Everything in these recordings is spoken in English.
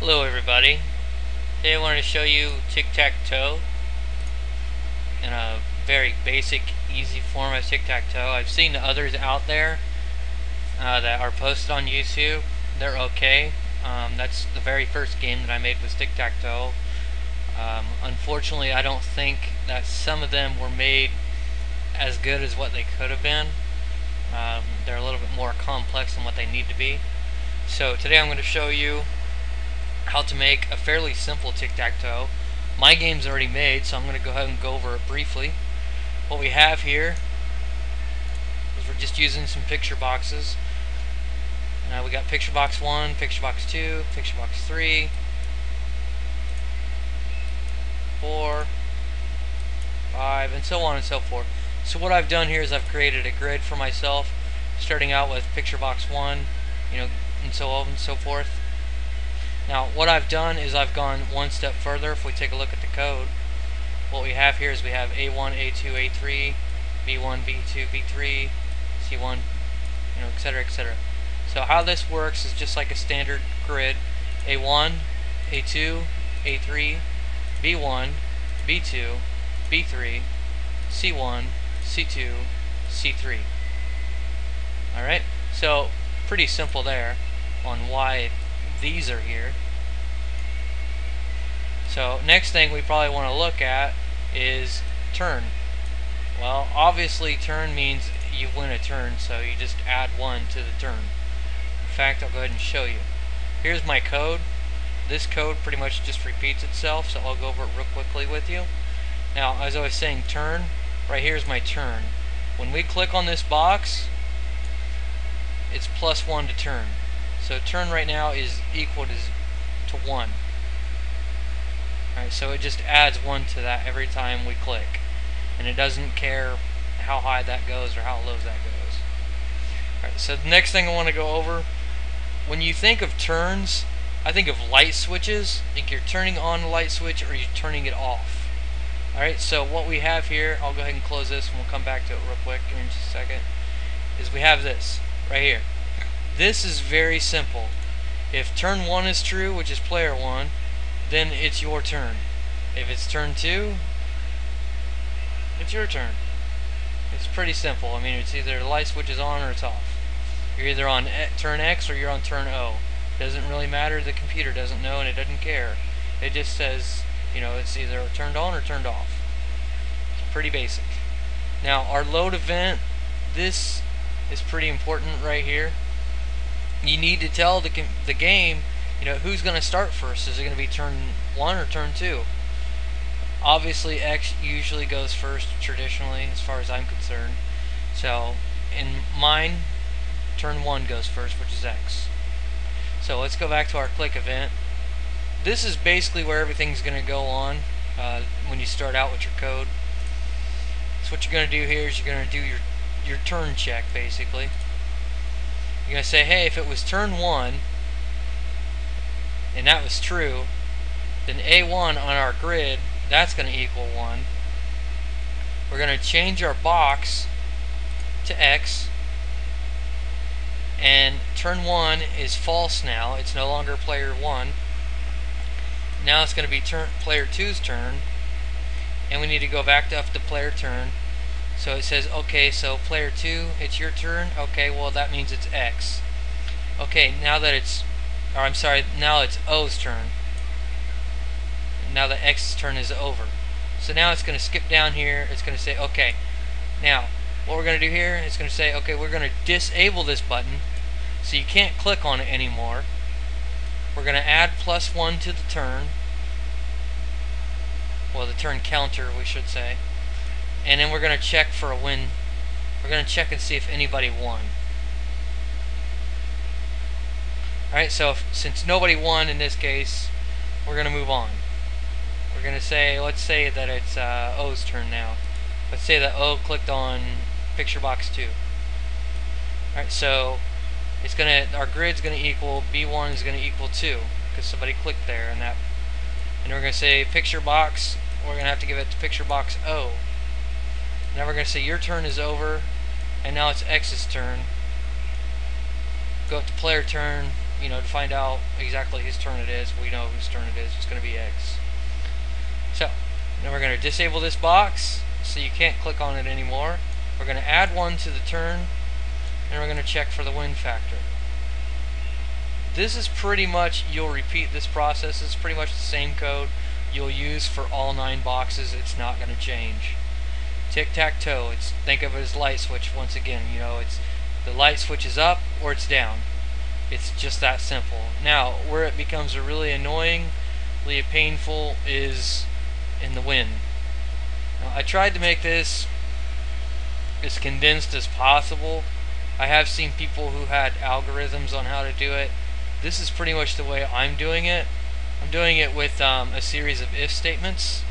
Hello everybody. Today I wanted to show you tic-tac-toe in a very basic, easy form of tic-tac-toe. I've seen the others out there uh, that are posted on YouTube. They're okay. Um, that's the very first game that I made was tic-tac-toe. Um, unfortunately, I don't think that some of them were made as good as what they could have been. Um, they're a little bit more complex than what they need to be. So today I'm going to show you how to make a fairly simple tic-tac-toe. My game's already made, so I'm going to go ahead and go over it briefly. What we have here is we're just using some picture boxes. Now we got picture box 1, picture box 2, picture box 3, 4, 5, and so on and so forth. So what I've done here is I've created a grid for myself, starting out with picture box 1, you know, and so on and so forth. Now what I've done is I've gone one step further. If we take a look at the code, what we have here is we have A1, A2, A3, B1, B2, B3, C1, you know, etc., etc. So how this works is just like a standard grid. A1, A2, A3, B1, B2, B3, C1, C2, C3. Alright, so pretty simple there on why these are here. So next thing we probably want to look at is turn. Well, obviously turn means you win a turn, so you just add one to the turn. In fact, I'll go ahead and show you. Here's my code. This code pretty much just repeats itself, so I'll go over it real quickly with you. Now, as I was saying, turn, right here is my turn. When we click on this box, it's plus one to turn. So turn right now is equal to, to 1. So it just adds 1 to that every time we click. And it doesn't care how high that goes or how low that goes. Alright, so the next thing I want to go over, when you think of turns, I think of light switches. I think you're turning on a light switch or you're turning it off. Alright, so what we have here, I'll go ahead and close this and we'll come back to it real quick in just a second, is we have this right here. This is very simple. If turn 1 is true, which is player 1, then it's your turn. If it's turn 2, it's your turn. It's pretty simple. I mean, it's either the light switch is on or it's off. You're either on turn X or you're on turn O. It Doesn't really matter. The computer doesn't know and it doesn't care. It just says, you know, it's either turned on or turned off. It's pretty basic. Now, our load event, this is pretty important right here you need to tell the the game, you know, who's going to start first. Is it going to be turn one or turn two? Obviously, X usually goes first traditionally, as far as I'm concerned. So, in mine, turn one goes first, which is X. So let's go back to our click event. This is basically where everything's going to go on uh, when you start out with your code. So what you're going to do here is you're going to do your your turn check basically. You're going to say, hey, if it was turn 1, and that was true, then A1 on our grid, that's going to equal 1. We're going to change our box to X, and turn 1 is false now. It's no longer player 1. Now it's going to be turn player 2's turn, and we need to go back to up to player turn, so it says, okay, so player 2, it's your turn. Okay, well that means it's X. Okay, now that it's, or I'm sorry, now it's O's turn. Now the X's turn is over. So now it's going to skip down here. It's going to say, okay, now what we're going to do here is going to say, okay, we're going to disable this button so you can't click on it anymore. We're going to add plus one to the turn. Well, the turn counter, we should say and then we're going to check for a win. We're going to check and see if anybody won. Alright, so if, since nobody won in this case, we're going to move on. We're going to say, let's say that it's uh, O's turn now. Let's say that O clicked on picture box 2. Alright, so it's gonna our grid's gonna equal B1 is gonna equal 2 because somebody clicked there and that and we're gonna say picture box we're gonna have to give it to picture box O now we're going to say your turn is over, and now it's X's turn. Go up to player turn, you know, to find out exactly whose turn it is, we know whose turn it is. It's going to be X. So, then we're going to disable this box so you can't click on it anymore. We're going to add one to the turn and we're going to check for the win factor. This is pretty much, you'll repeat this process, it's pretty much the same code you'll use for all nine boxes, it's not going to change. Tic-tac-toe, it's think of it as light switch once again, you know, it's the light switch is up or it's down. It's just that simple. Now, where it becomes a really annoyingly painful is in the win. Now, I tried to make this as condensed as possible. I have seen people who had algorithms on how to do it. This is pretty much the way I'm doing it. I'm doing it with um, a series of if statements.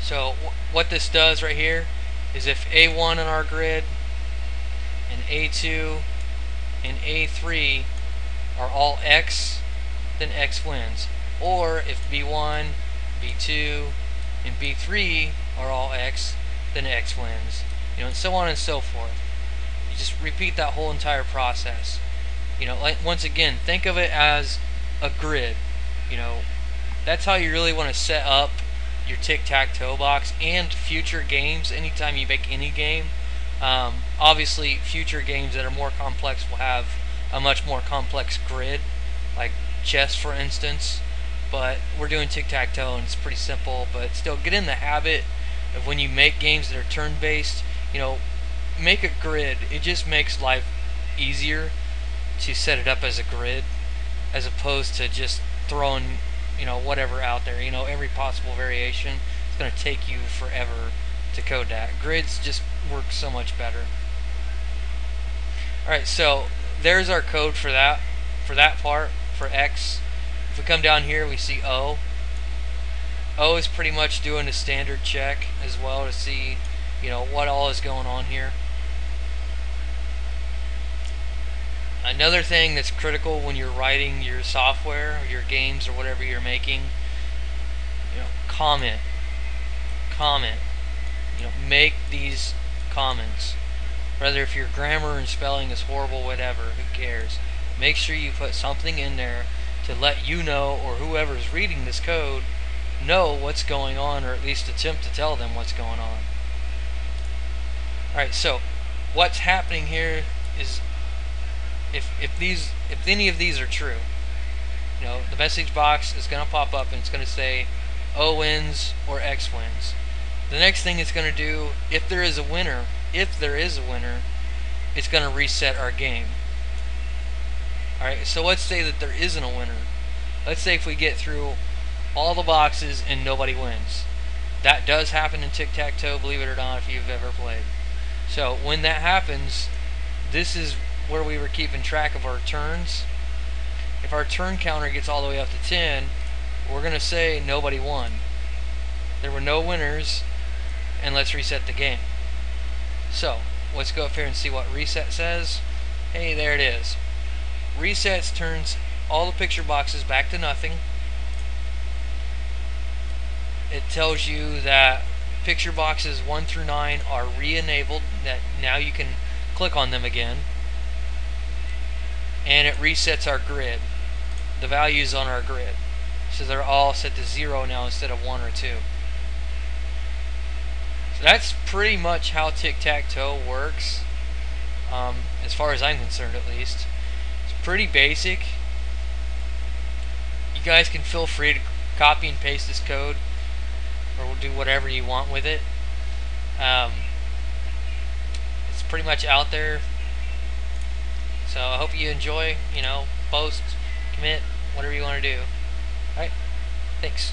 So what this does right here is if A1 in our grid and A2 and A3 are all X, then X wins. Or if B1, B2, and B3 are all X, then X wins. You know, and so on and so forth. You just repeat that whole entire process. You know, like once again, think of it as a grid. You know, that's how you really want to set up your tic-tac-toe box and future games. Anytime you make any game, um, obviously future games that are more complex will have a much more complex grid, like chess, for instance. But we're doing tic-tac-toe, and it's pretty simple. But still, get in the habit of when you make games that are turn-based. You know, make a grid. It just makes life easier to set it up as a grid as opposed to just throwing you know whatever out there you know every possible variation it's going to take you forever to code that grids just work so much better. Alright so there's our code for that for that part for X. If we come down here we see O. O is pretty much doing a standard check as well to see you know what all is going on here. Another thing that's critical when you're writing your software, your games, or whatever you're making, you know, comment, comment. You know, make these comments. Whether if your grammar and spelling is horrible, whatever, who cares? Make sure you put something in there to let you know, or whoever's reading this code, know what's going on, or at least attempt to tell them what's going on. Alright, so what's happening here is if if these if any of these are true, you know, the message box is going to pop up and it's going to say O wins or X wins. The next thing it's going to do, if there is a winner, if there is a winner, it's going to reset our game. Alright, so let's say that there isn't a winner. Let's say if we get through all the boxes and nobody wins. That does happen in tic-tac-toe, believe it or not, if you've ever played. So when that happens, this is where we were keeping track of our turns. If our turn counter gets all the way up to 10, we're going to say nobody won. There were no winners, and let's reset the game. So, let's go up here and see what reset says. Hey, there it is. Resets turns all the picture boxes back to nothing. It tells you that picture boxes 1 through 9 are re-enabled, that now you can click on them again and it resets our grid the values on our grid so they're all set to zero now instead of one or two so that's pretty much how tic-tac-toe works um, as far as I'm concerned at least it's pretty basic you guys can feel free to copy and paste this code or do whatever you want with it um, it's pretty much out there so I hope you enjoy, you know, post, commit, whatever you want to do. Alright, thanks.